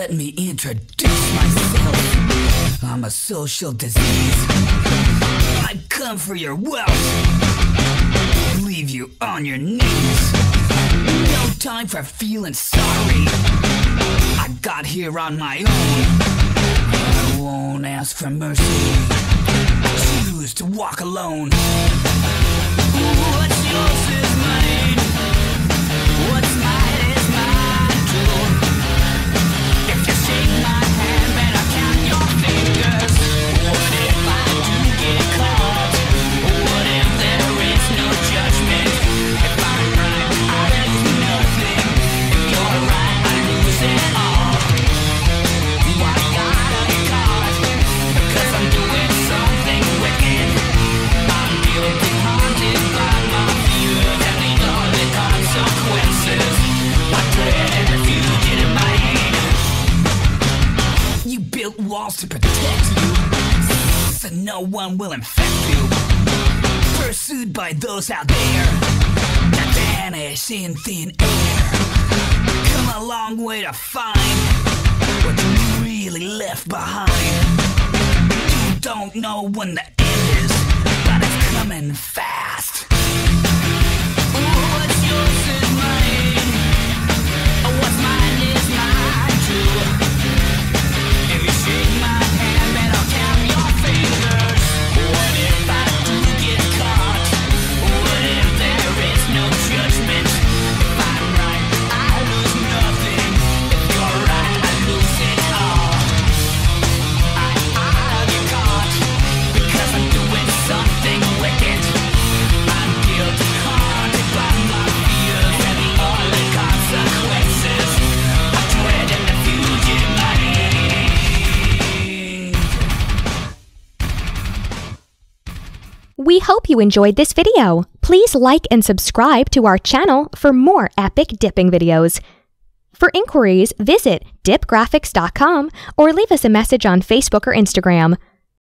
Let me introduce myself. I'm a social disease. I've come for your wealth. Leave you on your knees. No time for feeling sorry. I got here on my own. I won't ask for mercy. I choose to walk alone. Walls to protect you, so no one will infect you. Pursued by those out there that vanish in thin air. Come a long way to find what you really left behind. You don't know when the end is, but it's coming fast. We hope you enjoyed this video. Please like and subscribe to our channel for more epic dipping videos. For inquiries, visit dipgraphics.com or leave us a message on Facebook or Instagram.